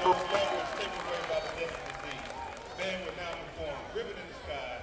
those loved ones taken away by the deadly disease. Band will now perform Ribbon in the Sky